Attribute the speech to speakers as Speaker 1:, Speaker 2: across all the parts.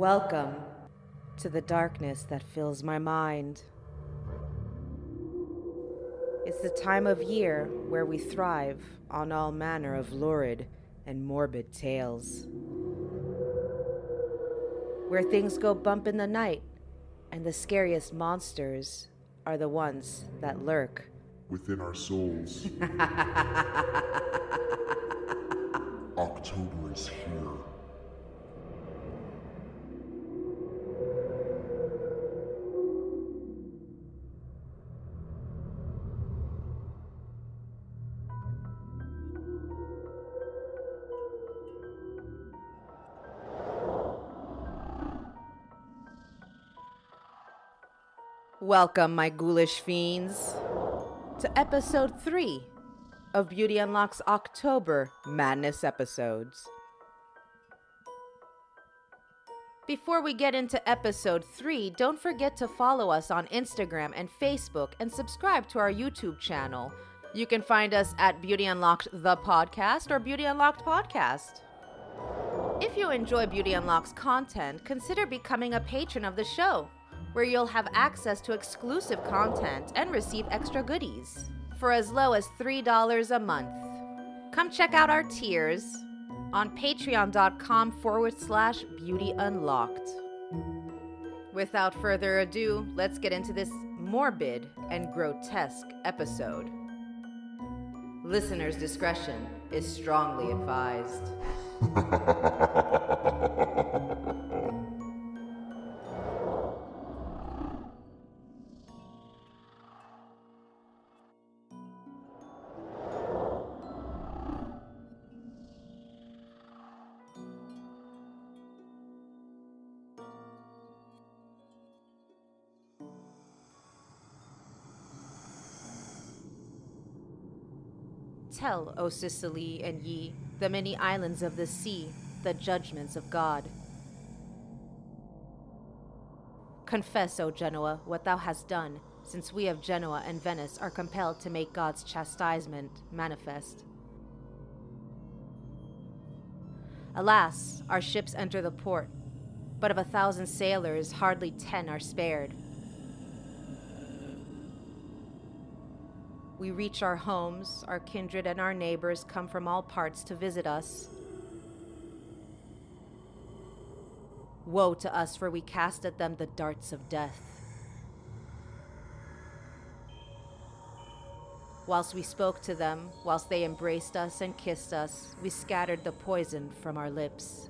Speaker 1: Welcome to the darkness that fills my mind. It's the time of year where we thrive on all manner of lurid and morbid tales. Where things go bump in the night, and the scariest monsters are the ones that lurk
Speaker 2: within our souls. October is here.
Speaker 1: Welcome, my ghoulish fiends, to episode 3 of Beauty Unlocked's October Madness episodes. Before we get into episode 3, don't forget to follow us on Instagram and Facebook and subscribe to our YouTube channel. You can find us at Beauty Unlocked the podcast or Beauty Unlocked podcast. If you enjoy Beauty Unlocked's content, consider becoming a patron of the show where you'll have access to exclusive content and receive extra goodies for as low as $3 a month. Come check out our tiers on patreon.com forward slash beauty unlocked. Without further ado, let's get into this morbid and grotesque episode. Listener's discretion is strongly advised. Tell, O Sicily and ye, the many islands of the sea, the judgments of God. Confess, O Genoa, what thou hast done, since we of Genoa and Venice are compelled to make God's chastisement manifest. Alas, our ships enter the port, but of a thousand sailors, hardly ten are spared. We reach our homes, our kindred and our neighbors come from all parts to visit us. Woe to us, for we cast at them the darts of death. Whilst we spoke to them, whilst they embraced us and kissed us, we scattered the poison from our lips.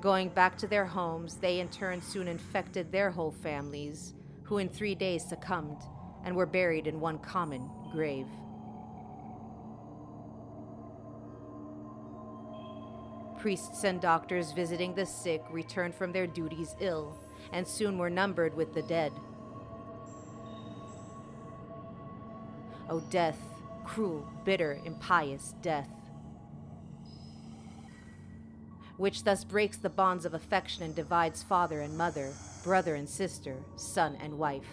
Speaker 1: Going back to their homes, they in turn soon infected their whole families, who in three days succumbed and were buried in one common grave. Priests and doctors visiting the sick returned from their duties ill, and soon were numbered with the dead. O death, cruel, bitter, impious death! Which thus breaks the bonds of affection and divides father and mother, brother and sister, son and wife.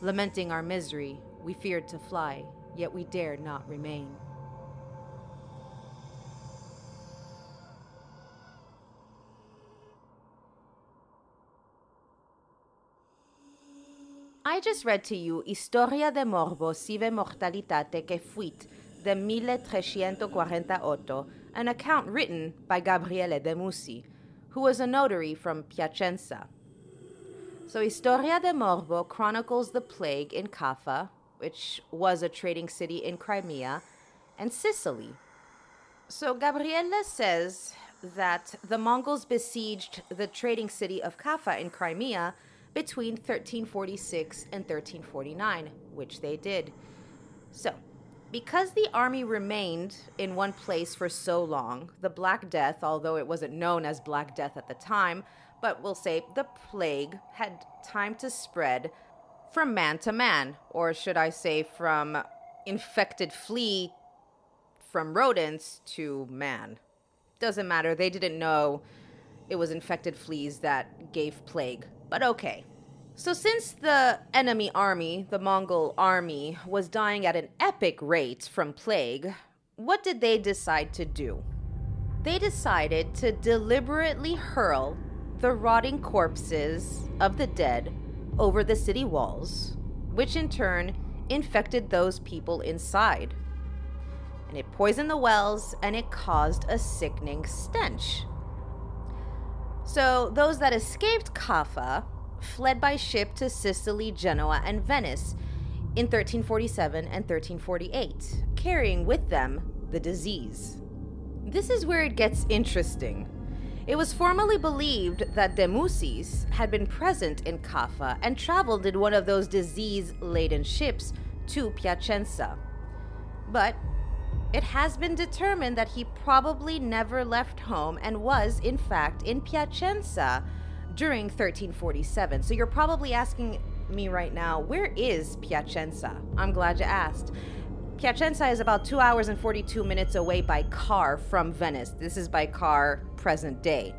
Speaker 1: Lamenting our misery, we feared to fly, yet we dared not remain. Just read to you Historia de Morbo sive mortalitate que fuit de 1348, an account written by Gabriele de Mussi, who was a notary from Piacenza. So Historia de Morbo chronicles the plague in Kaffa, which was a trading city in Crimea, and Sicily. So Gabriele says that the Mongols besieged the trading city of Kaffa in Crimea between 1346 and 1349, which they did. So, because the army remained in one place for so long, the Black Death, although it wasn't known as Black Death at the time, but we'll say the plague had time to spread from man to man, or should I say from infected flea from rodents to man. Doesn't matter, they didn't know it was infected fleas that gave plague but okay. So, since the enemy army, the Mongol army, was dying at an epic rate from plague, what did they decide to do? They decided to deliberately hurl the rotting corpses of the dead over the city walls, which in turn infected those people inside. And it poisoned the wells and it caused a sickening stench. So, those that escaped Kaffa fled by ship to Sicily, Genoa, and Venice in 1347 and 1348, carrying with them the disease. This is where it gets interesting. It was formerly believed that de Mussis had been present in Kaffa and traveled in one of those disease laden ships to Piacenza. But it has been determined that he probably never left home and was, in fact, in Piacenza during 1347. So you're probably asking me right now, where is Piacenza? I'm glad you asked. Piacenza is about two hours and 42 minutes away by car from Venice. This is by car present day.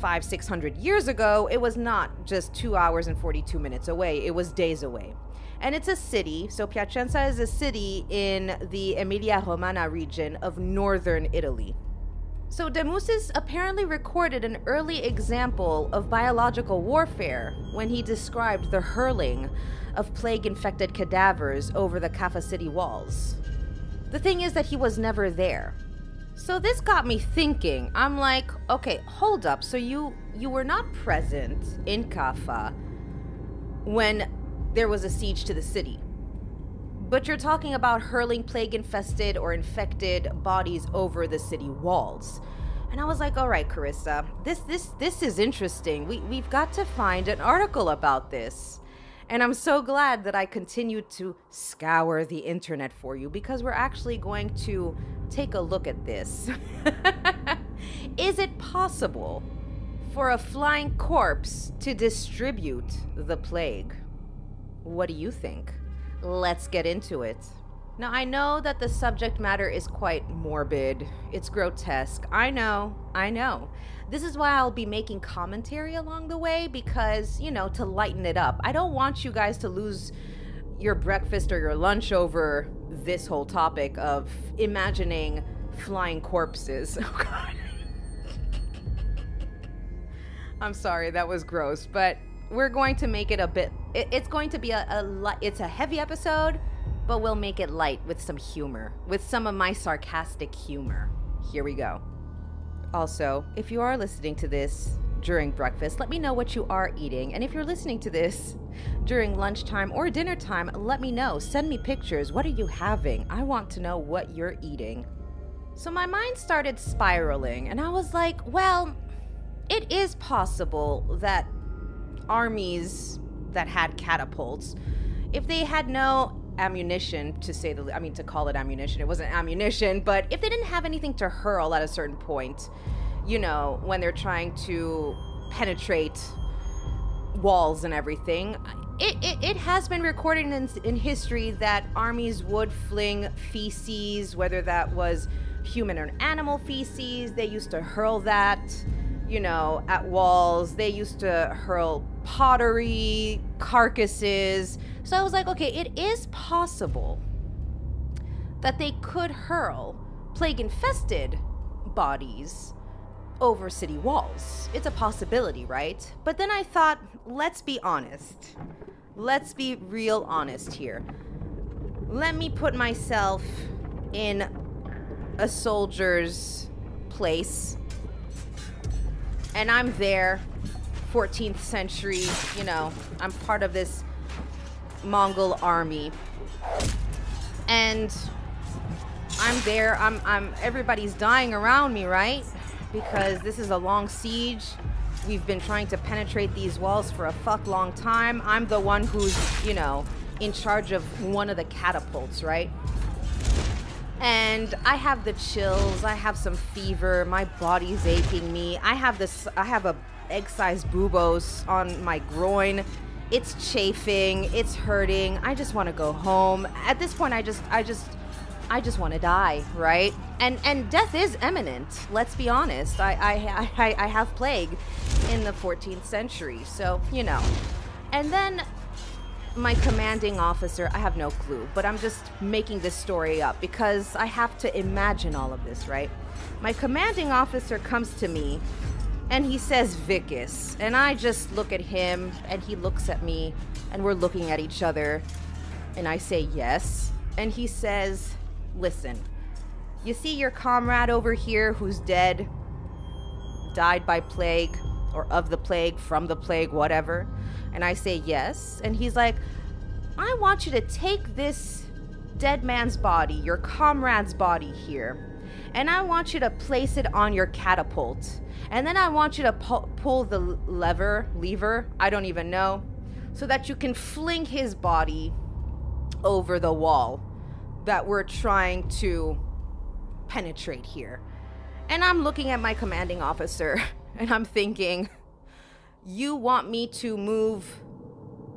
Speaker 1: Five, six hundred years ago, it was not just two hours and 42 minutes away, it was days away. And it's a city, so Piacenza is a city in the Emilia Romagna region of northern Italy. So de Mussis apparently recorded an early example of biological warfare when he described the hurling of plague infected cadavers over the Kaffa city walls. The thing is that he was never there. So this got me thinking. I'm like, okay, hold up. So you you were not present in Kaffa when there was a siege to the city. But you're talking about hurling plague infested or infected bodies over the city walls. And I was like, all right, Carissa, this this this is interesting. We we've got to find an article about this. And I'm so glad that I continued to scour the internet for you because we're actually going to take a look at this. Is it possible for a flying corpse to distribute the plague? What do you think? Let's get into it. Now, I know that the subject matter is quite morbid. It's grotesque. I know, I know. This is why I'll be making commentary along the way because, you know, to lighten it up. I don't want you guys to lose your breakfast or your lunch over this whole topic of imagining flying corpses. Oh, God. I'm sorry, that was gross, but we're going to make it a bit. It, it's going to be a, a. It's a heavy episode, but we'll make it light with some humor, with some of my sarcastic humor. Here we go. Also, if you are listening to this during breakfast, let me know what you are eating. And if you're listening to this during lunchtime or dinner time, let me know. Send me pictures. What are you having? I want to know what you're eating. So my mind started spiraling, and I was like, well, it is possible that armies that had catapults, if they had no ammunition to say the I mean to call it ammunition it wasn't ammunition but if they didn't have anything to hurl at a certain point you know when they're trying to penetrate walls and everything it, it, it has been recorded in, in history that armies would fling feces whether that was human or animal feces they used to hurl that you know at walls they used to hurl pottery carcasses so I was like, okay, it is possible that they could hurl plague infested bodies over city walls. It's a possibility, right? But then I thought, let's be honest. Let's be real honest here. Let me put myself in a soldier's place. And I'm there, 14th century, you know, I'm part of this Mongol army. And I'm there. I'm I'm everybody's dying around me, right? Because this is a long siege. We've been trying to penetrate these walls for a fuck long time. I'm the one who's, you know, in charge of one of the catapults, right? And I have the chills. I have some fever. My body's aching me. I have this I have a egg-sized buboes on my groin it's chafing, it's hurting. I just want to go home. At this point I just I just I just want to die, right? And and death is imminent. Let's be honest. I I I, I have plague in the 14th century, so you know. And then my commanding officer, I have no clue, but I'm just making this story up because I have to imagine all of this, right? My commanding officer comes to me and he says Vickus, and I just look at him and he looks at me and we're looking at each other and I say yes. And he says, Listen, you see your comrade over here who's dead, died by plague, or of the plague, from the plague, whatever? And I say yes. And he's like, I want you to take this dead man's body, your comrade's body here, and I want you to place it on your catapult. And then I want you to pu- pull the lever, lever, I don't even know, so that you can fling his body over the wall that we're trying to penetrate here. And I'm looking at my commanding officer and I'm thinking, you want me to move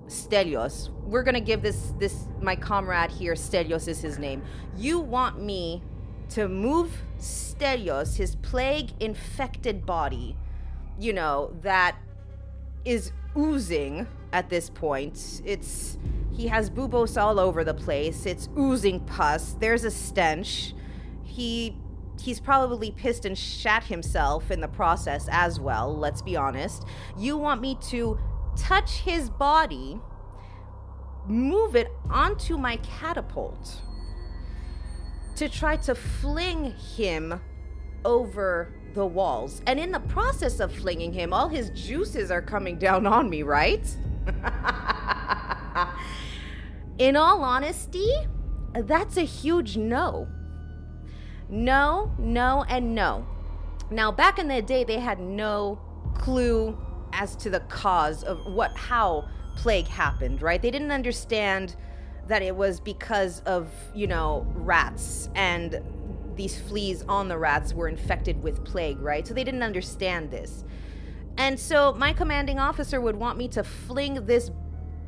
Speaker 1: Stelios. We're gonna give this this my comrade here, Stelios is his name. You want me to move Stelios, his plague infected body, you know, that is oozing at this point. It's he has buboes all over the place. It's oozing pus. There's a stench. He he's probably pissed and shat himself in the process as well, let's be honest. You want me to touch his body, move it onto my catapult to try to fling him over the walls. And in the process of flinging him, all his juices are coming down on me, right? in all honesty, that's a huge no. No, no, and no. Now, back in the day, they had no clue as to the cause of what, how plague happened, right? They didn't understand that it was because of, you know, rats and these fleas on the rats were infected with plague, right? So they didn't understand this. And so my commanding officer would want me to fling this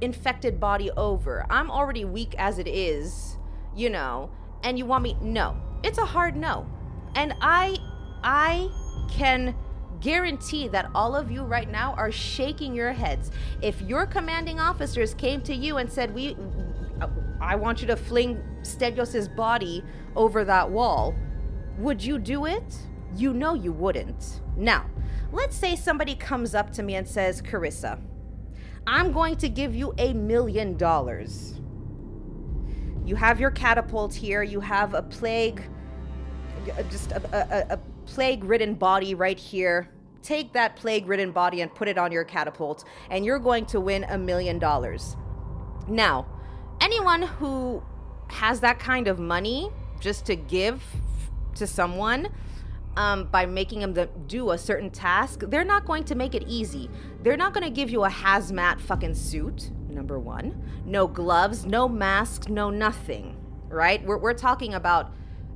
Speaker 1: infected body over. I'm already weak as it is, you know, and you want me no. It's a hard no. And I I can guarantee that all of you right now are shaking your heads. If your commanding officers came to you and said, "We I want you to fling Stelios's body over that wall," would you do it? You know you wouldn't. Now, let's say somebody comes up to me and says, "Carissa, I'm going to give you a million dollars." You have your catapult here, you have a plague just a, a, a plague ridden body right here take that plague ridden body and put it on your catapult, and you're going to win a million dollars. Now, anyone who has that kind of money just to give to someone um, by making them do a certain task, they're not going to make it easy. They're not going to give you a hazmat fucking suit, number one. No gloves, no mask, no nothing, right? We're, we're talking about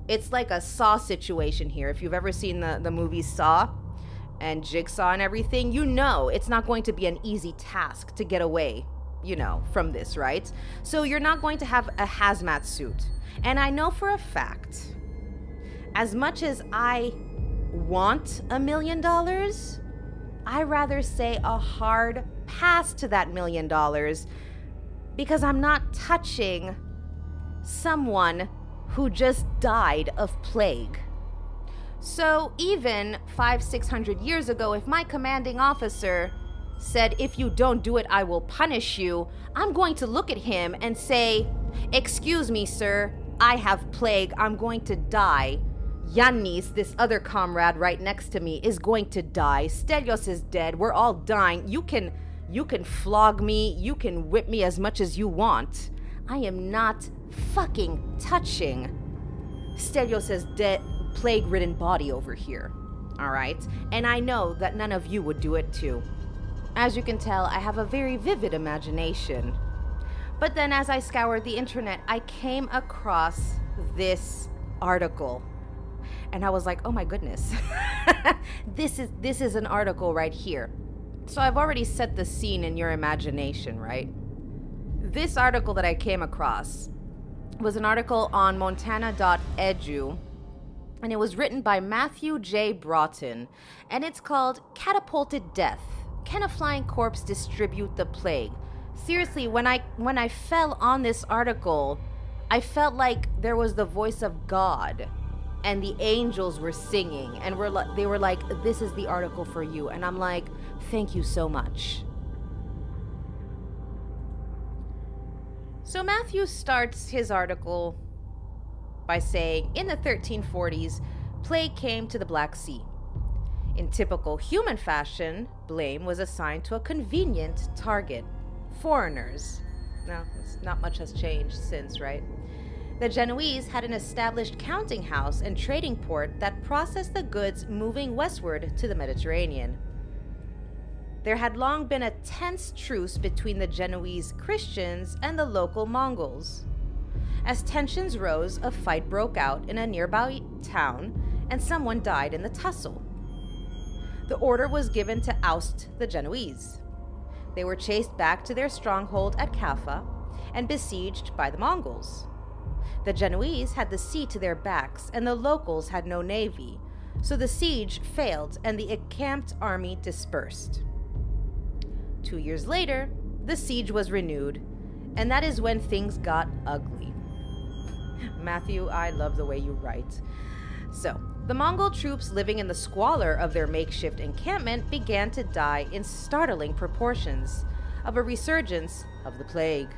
Speaker 1: it's like a Saw situation here. If you've ever seen the, the movie Saw, and Jigsaw and everything, you know it's not going to be an easy task to get away, you know, from this, right? So you're not going to have a hazmat suit. And I know for a fact, as much as I want a million dollars, I rather say a hard pass to that million dollars because I'm not touching someone who just died of plague. So even five, six hundred years ago, if my commanding officer said, If you don't do it, I will punish you, I'm going to look at him and say, Excuse me, sir, I have plague, I'm going to die. Yannis, this other comrade right next to me, is going to die. Stelios is dead. We're all dying. You can you can flog me, you can whip me as much as you want. I am not fucking touching Stelios is dead plague ridden body over here. Alright? And I know that none of you would do it too. As you can tell, I have a very vivid imagination. But then as I scoured the internet, I came across this article. And I was like, "Oh my goodness. this is this is an article right here." So I've already set the scene in your imagination, right? This article that I came across was an article on montana.edu and it was written by Matthew J. Broughton, and it's called Catapulted Death Can a Flying Corpse Distribute the Plague? seriously, when I when I fell on this article, I felt like there was the voice of God and the angels were singing and were li- they were like this is the article for you and I'm like thank you so much. So Matthew starts his article by saying in the 1340s plague came to the Black Sea. In typical human fashion, blame was assigned to a convenient target foreigners. Now, not much has changed since, right? The Genoese had an established counting house and trading port that processed the goods moving westward to the Mediterranean. There had long been a tense truce between the Genoese Christians and the local Mongols. As tensions rose, a fight broke out in a nearby town, and someone died in the tussle. The order was given to oust the Genoese. They were chased back to their stronghold at Kaffa and besieged by the Mongols. The Genoese had the sea to their backs, and the locals had no navy, so the siege failed and the encamped army dispersed. Two years later, the siege was renewed, and that is when things got ugly. Matthew, I love the way you write. So, the Mongol troops living in the squalor of their makeshift encampment began to die in startling proportions of a resurgence of the plague.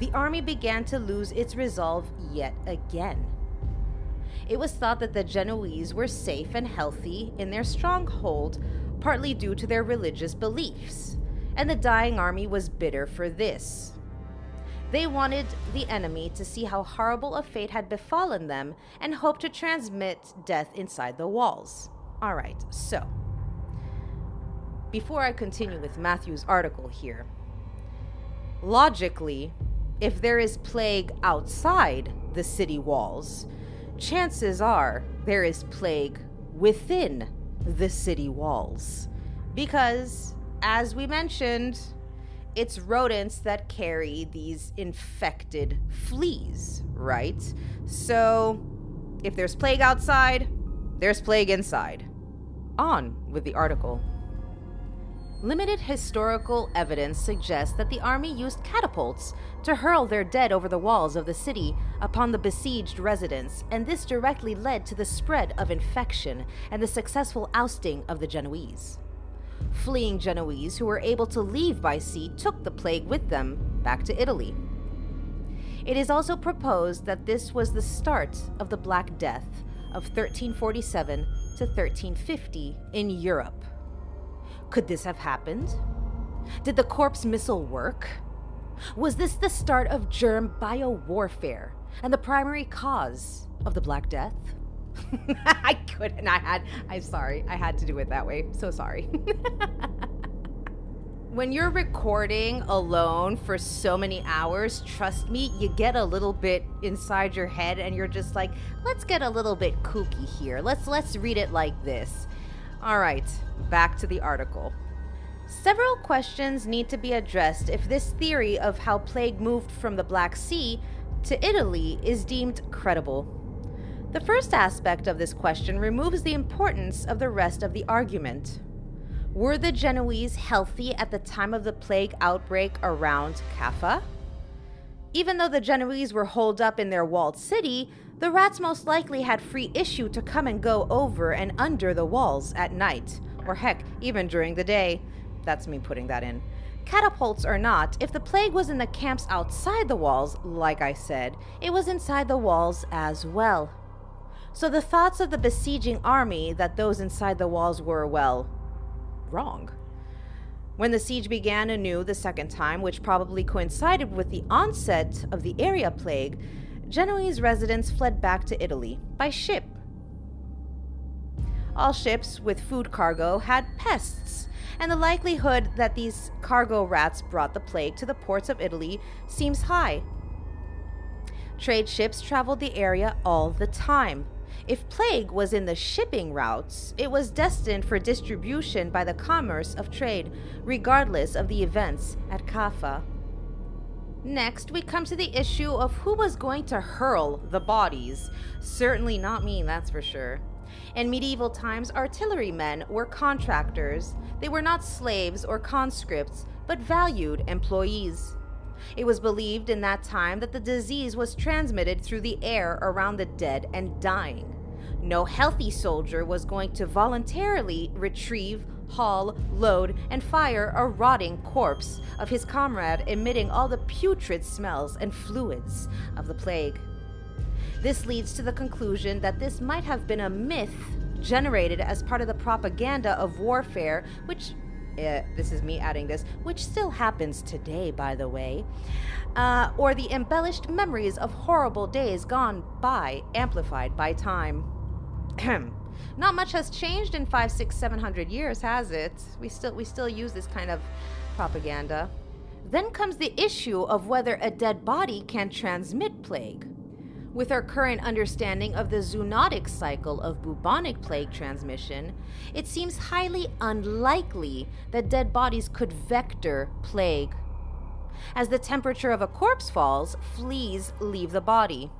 Speaker 1: The army began to lose its resolve yet again. It was thought that the Genoese were safe and healthy in their stronghold, partly due to their religious beliefs, and the dying army was bitter for this. They wanted the enemy to see how horrible a fate had befallen them and hoped to transmit death inside the walls. All right, so before I continue with Matthew's article here, logically, if there is plague outside the city walls, chances are there is plague within the city walls. Because, as we mentioned, it's rodents that carry these infected fleas, right? So, if there's plague outside, there's plague inside. On with the article. Limited historical evidence suggests that the army used catapults to hurl their dead over the walls of the city upon the besieged residents, and this directly led to the spread of infection and the successful ousting of the Genoese. Fleeing Genoese who were able to leave by sea took the plague with them back to Italy. It is also proposed that this was the start of the Black Death of 1347 to 1350 in Europe. Could this have happened? Did the corpse missile work? Was this the start of germ biowarfare and the primary cause of the Black Death? I couldn't. I had. I'm sorry. I had to do it that way. So sorry. when you're recording alone for so many hours, trust me, you get a little bit inside your head and you're just like, let's get a little bit kooky here. Let's let's read it like this. All right, back to the article. Several questions need to be addressed if this theory of how plague moved from the Black Sea to Italy is deemed credible. The first aspect of this question removes the importance of the rest of the argument. Were the Genoese healthy at the time of the plague outbreak around Kaffa? Even though the Genoese were holed up in their walled city, the rats most likely had free issue to come and go over and under the walls at night, or heck, even during the day. That's me putting that in. Catapults or not, if the plague was in the camps outside the walls, like I said, it was inside the walls as well. So the thoughts of the besieging army that those inside the walls were, well, wrong. When the siege began anew the second time, which probably coincided with the onset of the area plague, Genoese residents fled back to Italy by ship. All ships with food cargo had pests, and the likelihood that these cargo rats brought the plague to the ports of Italy seems high. Trade ships traveled the area all the time. If plague was in the shipping routes, it was destined for distribution by the commerce of trade, regardless of the events at Kaffa. Next, we come to the issue of who was going to hurl the bodies. Certainly not me, that's for sure. In medieval times, artillerymen were contractors. They were not slaves or conscripts, but valued employees. It was believed in that time that the disease was transmitted through the air around the dead and dying. No healthy soldier was going to voluntarily retrieve, haul, load, and fire a rotting corpse of his comrade emitting all the putrid smells and fluids of the plague. This leads to the conclusion that this might have been a myth generated as part of the propaganda of warfare, which uh, this is me adding this, which still happens today, by the way, uh, or the embellished memories of horrible days gone by, amplified by time. Not much has changed in five, six, seven hundred years, has it? We still we still use this kind of propaganda. Then comes the issue of whether a dead body can transmit plague. With our current understanding of the zoonotic cycle of bubonic plague transmission, it seems highly unlikely that dead bodies could vector plague. As the temperature of a corpse falls, fleas leave the body.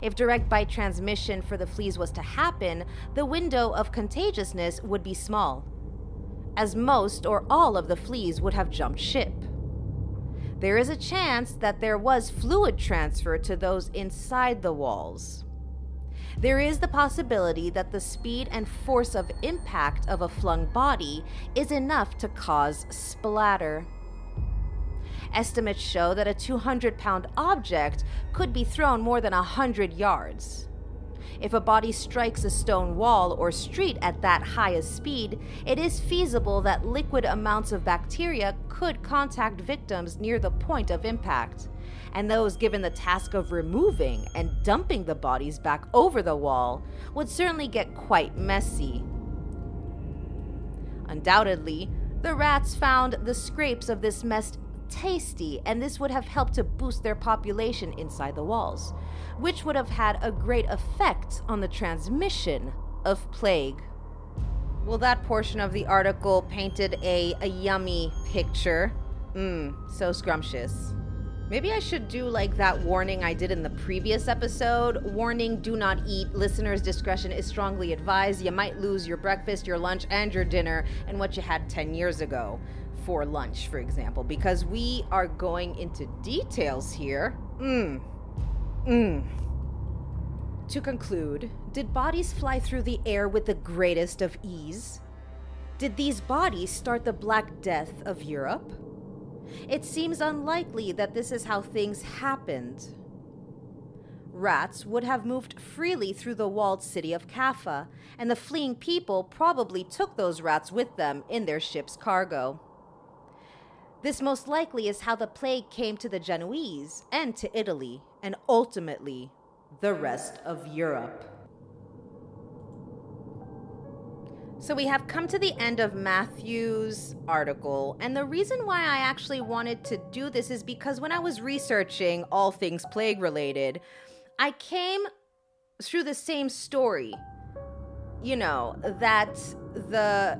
Speaker 1: If direct bite transmission for the fleas was to happen, the window of contagiousness would be small, as most or all of the fleas would have jumped ship there is a chance that there was fluid transfer to those inside the walls. There is the possibility that the speed and force of impact of a flung body is enough to cause splatter. Estimates show that a 200 pound object could be thrown more than 100 yards. If a body strikes a stone wall or street at that high a speed, it is feasible that liquid amounts of bacteria could contact victims near the point of impact. And those given the task of removing and dumping the bodies back over the wall would certainly get quite messy. Undoubtedly, the rats found the scrapes of this mess tasty, and this would have helped to boost their population inside the walls which would have had a great effect on the transmission of plague. Well, that portion of the article painted a, a yummy picture. Mmm, so scrumptious. Maybe I should do like that warning I did in the previous episode. Warning do not eat. Listener's discretion is strongly advised. You might lose your breakfast, your lunch, and your dinner, and what you had 10 years ago for lunch, for example, because we are going into details here. Mmm, Mm. To conclude, did bodies fly through the air with the greatest of ease? Did these bodies start the Black Death of Europe? It seems unlikely that this is how things happened. Rats would have moved freely through the walled city of Kaffa, and the fleeing people probably took those rats with them in their ship's cargo. This most likely is how the plague came to the Genoese and to Italy, and ultimately the rest of Europe. So we have come to the end of Matthew's article, and the reason why I actually wanted to do this is because when I was researching all things plague related, I came through the same story. You know, that the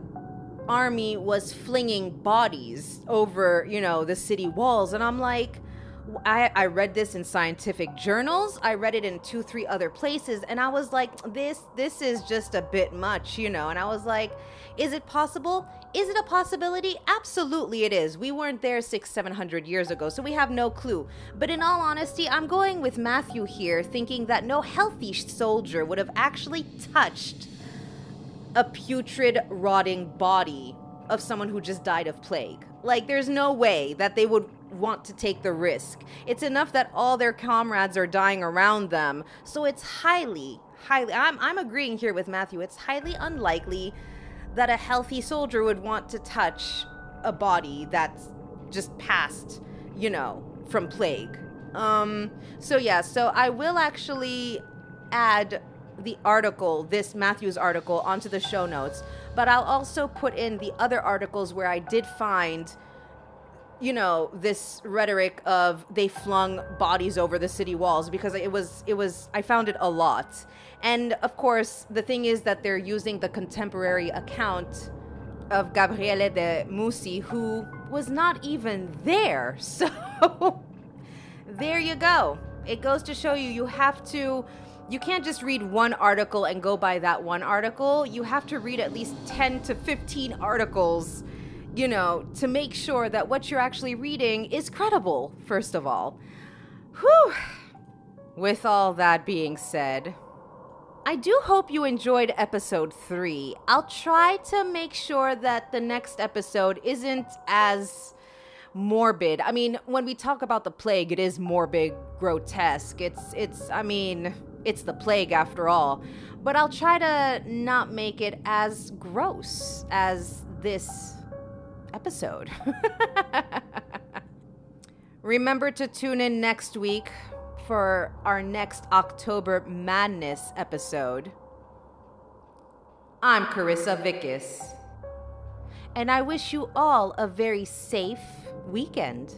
Speaker 1: army was flinging bodies over, you know, the city walls. And I'm like, I, I read this in scientific journals. I read it in two, three other places, and I was like, this, this is just a bit much, you know. And I was like, is it possible? Is it a possibility? Absolutely, it is. We weren't there six, seven hundred years ago, so we have no clue. But in all honesty, I'm going with Matthew here, thinking that no healthy soldier would have actually touched a putrid, rotting body of someone who just died of plague. Like, there's no way that they would want to take the risk. It's enough that all their comrades are dying around them. So it's highly, highly, I'm, I'm agreeing here with Matthew, it's highly unlikely that a healthy soldier would want to touch a body that's just passed, you know, from plague. Um, so yeah, so I will actually add the article, this Matthews article, onto the show notes. But I'll also put in the other articles where I did find, you know, this rhetoric of they flung bodies over the city walls because it was it was I found it a lot. And of course, the thing is that they're using the contemporary account of Gabriele de Mussi, who was not even there. So there you go. It goes to show you you have to you can't just read one article and go by that one article. You have to read at least 10 to 15 articles, you know, to make sure that what you're actually reading is credible, first of all. Whew. With all that being said, I do hope you enjoyed episode 3. I'll try to make sure that the next episode isn't as morbid. I mean, when we talk about the plague, it is morbid, grotesque. It's it's I mean, it's the plague after all. But I'll try to not make it as gross as this episode. Remember to tune in next week for our next October Madness episode. I'm Carissa Vickus, and I wish you all a very safe weekend.